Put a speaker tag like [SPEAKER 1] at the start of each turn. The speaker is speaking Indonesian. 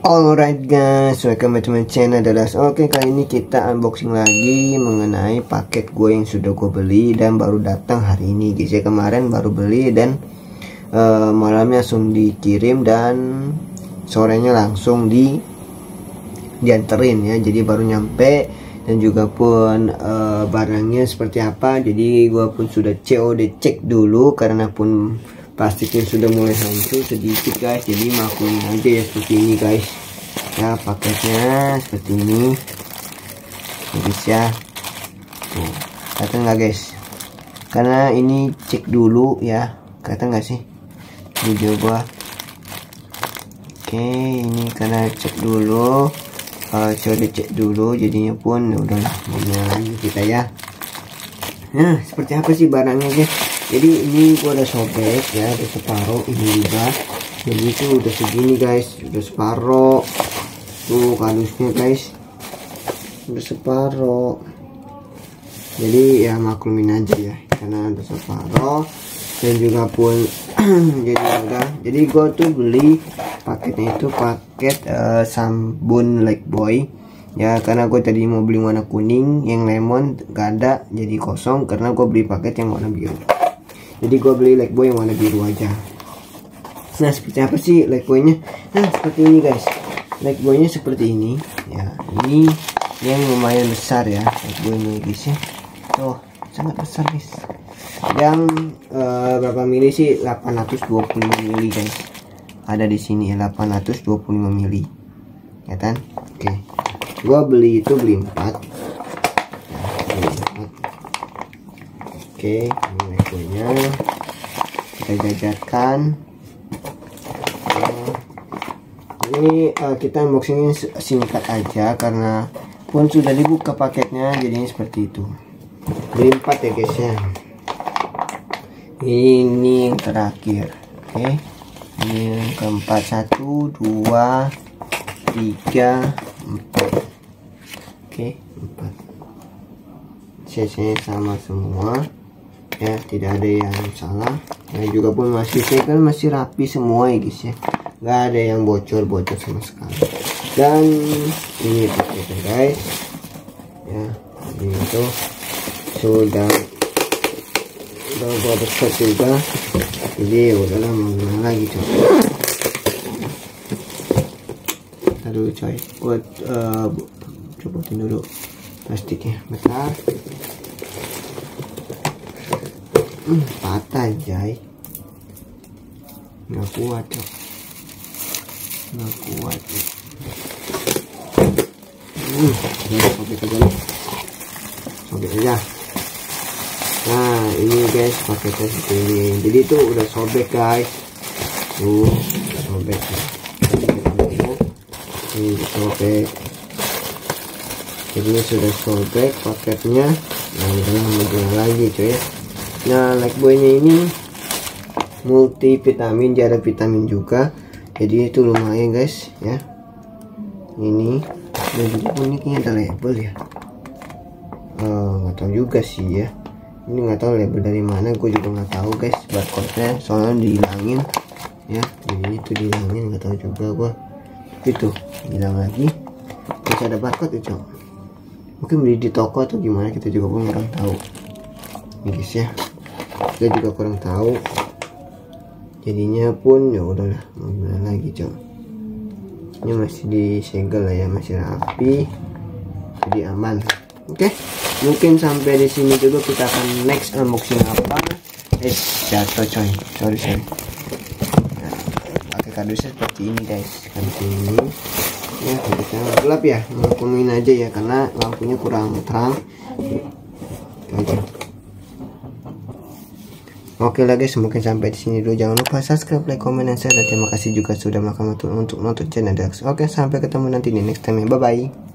[SPEAKER 1] Alright guys, welcome back to my channel adalah Oke kali ini kita unboxing lagi mengenai paket gue yang sudah gue beli dan baru datang hari ini. Guys ya kemarin baru beli dan uh, malamnya langsung dikirim dan sorenya langsung di dianterin ya. Jadi baru nyampe dan juga pun uh, barangnya seperti apa. Jadi gue pun sudah COD cek dulu karena pun plastiknya sudah mulai hancur sedikit guys. Jadi maklumin aja ya seperti ini guys. Ya paketnya seperti ini. Guys ya. Kata nggak guys? Karena ini cek dulu ya. Kata nggak sih video gua? Oke ini karena cek dulu. Uh, coba cek dulu jadinya pun ya udahlah kita ya. Nah seperti apa sih barangnya guys jadi ini gua udah sobek ya udah separuh ini juga. Jadi itu udah segini guys. Udah separuh tuh kardusnya guys. Udah separuh jadi ya maklumin aja ya karena udah separuh dan juga pun jadi udah jadi gua tuh beli paketnya itu paket uh, sabun like boy. Ya karena gue tadi mau beli warna kuning yang lemon gak ada jadi kosong karena gue beli paket yang warna biru jadi gue beli boy yang warna biru aja. Nah seperti apa sih like boynya? Nah seperti ini guys. Like boynya seperti ini. Ya ini yang lumayan besar ya boy ini guys ya. Tuh sangat besar guys. Yang uh, berapa mili sih? 825 mili guys. Ada di sini ya 825 mili. Ya kan? Oke. Okay. gua beli itu beli 4 ya, beli 4 oke okay kuenya kita jajarkan ini uh, kita unboxingnya singkat aja karena pun sudah dibuka paketnya jadinya seperti itu. Beli ya guys ya. Ini yang terakhir. Oke. Ini yang keempat. Satu dua tiga empat. Oke empat. Size sama semua ya tidak ada yang salah. Ya juga pun masih saya kan masih rapi semua ya guys ya. Nggak ada yang bocor-bocor sama sekali. Dan ini paketnya guys ya. Ini itu sudah udah gua besar juga. Jadi udahlah mau gimana lagi coy. Aduh coy. Buat uh, copotin dulu plastiknya. Bentar hmm, patah jay nggak kuat cok nggak kuat ya. hmm, aja nih. Sobek aja nah ini guys paketnya seperti ini jadi itu udah sobek guys. Tuh sobek. Ya. ini sobek. Jadi sudah sobek paketnya. Nah udah mau lagi cuy nah like boynya ini multivitamin dia ada vitamin juga. Jadi itu lumayan guys ya. Ini dan juga uniknya ada label ya. Eh, nggak uh, tahu juga sih ya. Ini nggak tahu label dari mana gue juga nggak tahu guys barcode nya soalnya dihilangin ya. Jadi itu dihilangin nggak tahu juga gue itu hilang lagi. Terus ada barcode itu mungkin beli di toko atau gimana kita juga nggak tahu. Ini guys ya saya juga kurang tahu. Jadinya pun ya udahlah mau gimana lagi cok. Ini masih disegel lah ya masih rapi. Jadi aman. Oke okay? mungkin sampai di sini dulu kita akan next unboxing apa. Eh jatuh coy. Sorry sorry. Nah, pakai kardusnya seperti ini guys. Seperti ini. Ya kita gelap ya ngelakuin aja ya karena lampunya kurang terang. Oke lagi guys, mungkin sampai di sini dulu. Jangan lupa subscribe, like, comment, dan share. Dan terima kasih juga sudah melakukan untuk, untuk nonton channel Deluxe. Oke, sampai ketemu nanti di next time. Bye bye.